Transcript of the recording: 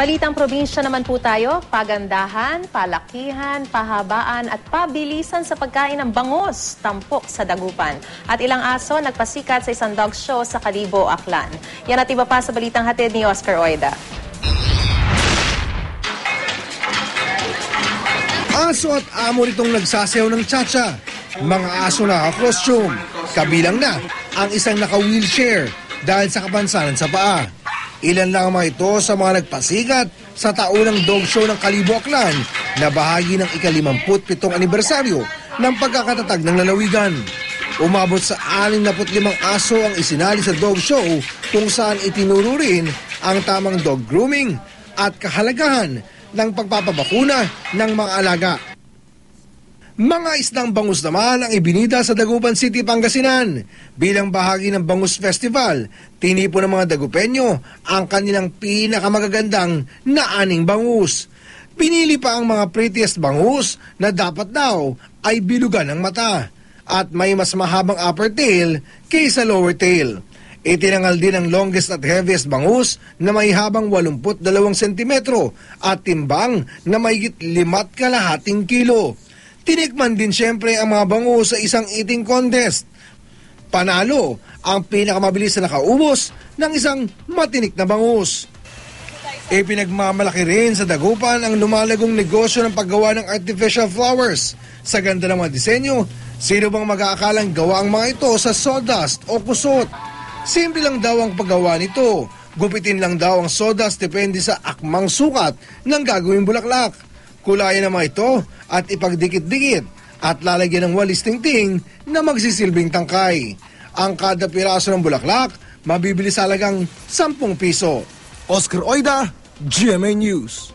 Balitang probinsya naman po tayo, pagandahan, palakihan, pahabaan at pabilisan sa pagkain ng bangus, tampok sa dagupan. At ilang aso nagpasikat sa isang dog show sa Kalibo, Aklan. Yan at iba pa sa balitang hatid ni Oscar Oida. Aso at amo nitong nagsasayaw ng tsa Mga aso na costume Kabilang na ang isang naka-wheelchair dahil sa kapansanan sa paa. Ilan lang ang mga ito sa mga nagpasikat sa taunang dog show ng Kalibo Aklan na bahagi ng ikalimamput-pitong anibersaryo ng pagkakatatag ng lalawigan. Umabot sa 65 aso ang isinali sa dog show kung saan itinuro rin ang tamang dog grooming at kahalagahan ng pagpapabakuna ng mga alaga. Mga isdang bangus naman ang ibinida sa Dagupan City, Pangasinan. Bilang bahagi ng Bangus Festival, tinipo ng mga Dagupenyo ang kanilang pinakamagagandang na aning bangus. Pinili pa ang mga prettiest bangus na dapat daw ay bilugan ng mata at may mas mahabang upper tail kaysa lower tail. Itinangal din ang longest at heaviest bangus na may habang 82 cm at timbang na may 5 kalahating kilo. Tinikman din siyempre ang mga bangus sa isang eating contest. Panalo ang pinakamabilis na nakaubos ng isang matinik na bangus. Ipinagmamalaki rin sa Dagupan ang lumalagong negosyo ng paggawa ng artificial flowers. Sa ganda ng mga disenyo, sino bang mag-aakalang gawa ang mga ito sa sawdust o kusot? Simple lang daw ang paggawa nito. Gupitin lang daw ang sawdust depende sa akmang sukat ng gagawing bulaklak. Kulayan naman ito at ipagdikit-dikit at lalagyan ng walis tingting na magsisilbing tangkay. Ang kada piraso ng bulaklak, mabibili sa halagang 10 piso. Oscar Oida, GMA News.